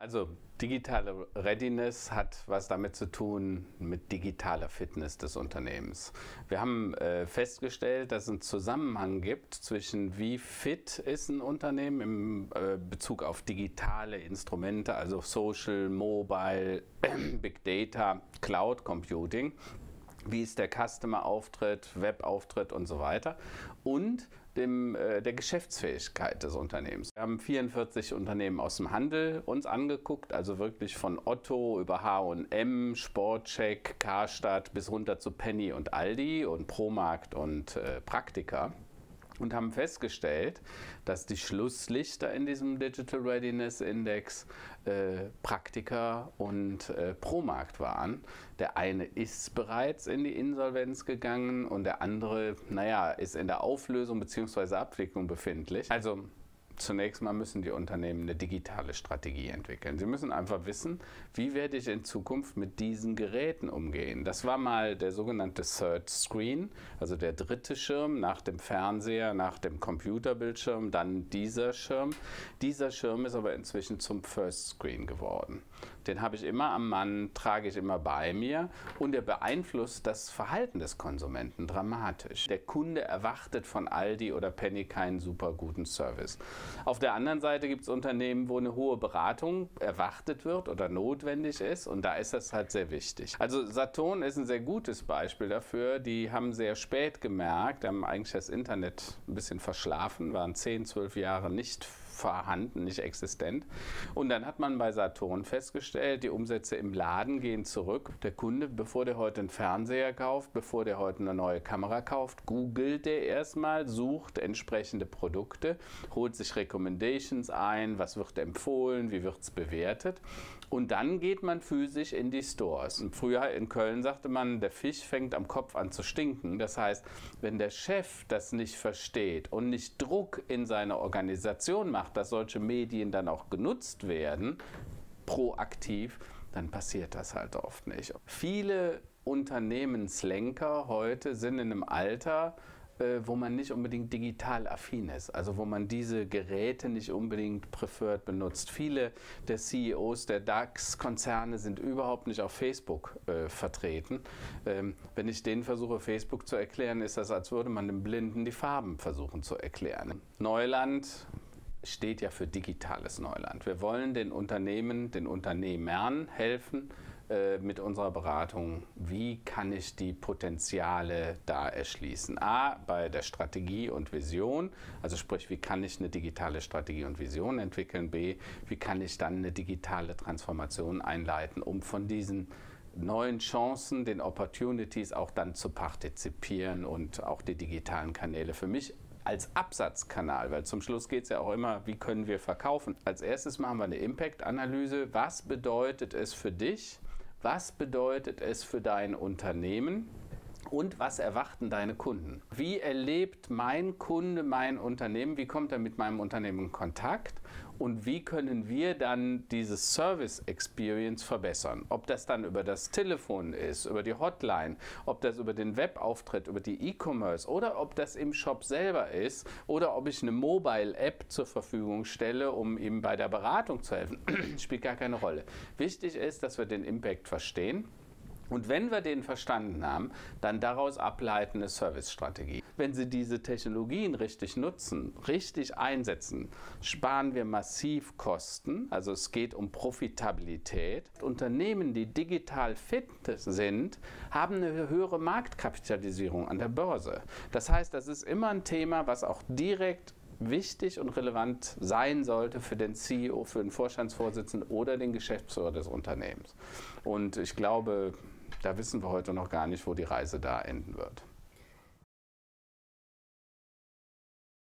Also digitale Readiness hat was damit zu tun mit digitaler Fitness des Unternehmens. Wir haben äh, festgestellt, dass es einen Zusammenhang gibt zwischen wie fit ist ein Unternehmen im äh, Bezug auf digitale Instrumente, also Social, Mobile, Big Data, Cloud Computing wie ist der Customer-Auftritt, Web-Auftritt und so weiter und dem, äh, der Geschäftsfähigkeit des Unternehmens. Wir haben 44 Unternehmen aus dem Handel uns angeguckt, also wirklich von Otto über H&M, Sportcheck, Karstadt bis runter zu Penny und Aldi und Promarkt und äh, Praktika und haben festgestellt, dass die Schlusslichter in diesem Digital Readiness Index äh, Praktika und äh, Promarkt waren. Der eine ist bereits in die Insolvenz gegangen und der andere, naja, ist in der Auflösung bzw. Abwicklung befindlich. Also Zunächst mal müssen die Unternehmen eine digitale Strategie entwickeln. Sie müssen einfach wissen, wie werde ich in Zukunft mit diesen Geräten umgehen. Das war mal der sogenannte Third Screen, also der dritte Schirm nach dem Fernseher, nach dem Computerbildschirm, dann dieser Schirm. Dieser Schirm ist aber inzwischen zum First Screen geworden. Den habe ich immer am Mann, trage ich immer bei mir und er beeinflusst das Verhalten des Konsumenten dramatisch. Der Kunde erwartet von Aldi oder Penny keinen super guten Service. Auf der anderen Seite gibt es Unternehmen, wo eine hohe Beratung erwartet wird oder notwendig ist und da ist das halt sehr wichtig. Also Saturn ist ein sehr gutes Beispiel dafür. Die haben sehr spät gemerkt, haben eigentlich das Internet ein bisschen verschlafen, waren 10, 12 Jahre nicht vorhanden, nicht existent. Und dann hat man bei Saturn festgestellt, die Umsätze im Laden gehen zurück. Der Kunde, bevor der heute einen Fernseher kauft, bevor der heute eine neue Kamera kauft, googelt der erstmal, sucht entsprechende Produkte, holt sich Recommendations ein, was wird empfohlen, wie wird es bewertet. Und dann geht man physisch in die Stores. Und früher in Köln sagte man, der Fisch fängt am Kopf an zu stinken. Das heißt, wenn der Chef das nicht versteht und nicht Druck in seine Organisation macht, dass solche Medien dann auch genutzt werden, proaktiv, dann passiert das halt oft nicht. Viele Unternehmenslenker heute sind in einem Alter, äh, wo man nicht unbedingt digital affin ist, also wo man diese Geräte nicht unbedingt preferred benutzt. Viele der CEOs der DAX-Konzerne sind überhaupt nicht auf Facebook äh, vertreten. Ähm, wenn ich denen versuche, Facebook zu erklären, ist das, als würde man dem Blinden die Farben versuchen zu erklären. Neuland steht ja für digitales Neuland. Wir wollen den Unternehmen, den Unternehmern helfen, äh, mit unserer Beratung, wie kann ich die Potenziale da erschließen. A, bei der Strategie und Vision, also sprich, wie kann ich eine digitale Strategie und Vision entwickeln. B, wie kann ich dann eine digitale Transformation einleiten, um von diesen neuen Chancen, den Opportunities auch dann zu partizipieren und auch die digitalen Kanäle für mich als Absatzkanal, weil zum Schluss geht es ja auch immer, wie können wir verkaufen. Als erstes machen wir eine Impact-Analyse. Was bedeutet es für dich, was bedeutet es für dein Unternehmen? Und was erwarten deine Kunden? Wie erlebt mein Kunde mein Unternehmen? Wie kommt er mit meinem Unternehmen in Kontakt? und wie können wir dann diese Service Experience verbessern. Ob das dann über das Telefon ist, über die Hotline, ob das über den Webauftritt, über die E-Commerce oder ob das im Shop selber ist oder ob ich eine Mobile App zur Verfügung stelle, um ihm bei der Beratung zu helfen, spielt gar keine Rolle. Wichtig ist, dass wir den Impact verstehen und wenn wir den verstanden haben, dann daraus ableiten eine Servicestrategie. Wenn Sie diese Technologien richtig nutzen, richtig einsetzen, sparen wir massiv Kosten. Also es geht um Profitabilität. Unternehmen, die digital fit sind, haben eine höhere Marktkapitalisierung an der Börse. Das heißt, das ist immer ein Thema, was auch direkt wichtig und relevant sein sollte für den CEO, für den Vorstandsvorsitzenden oder den Geschäftsführer des Unternehmens. Und ich glaube, da wissen wir heute noch gar nicht, wo die Reise da enden wird.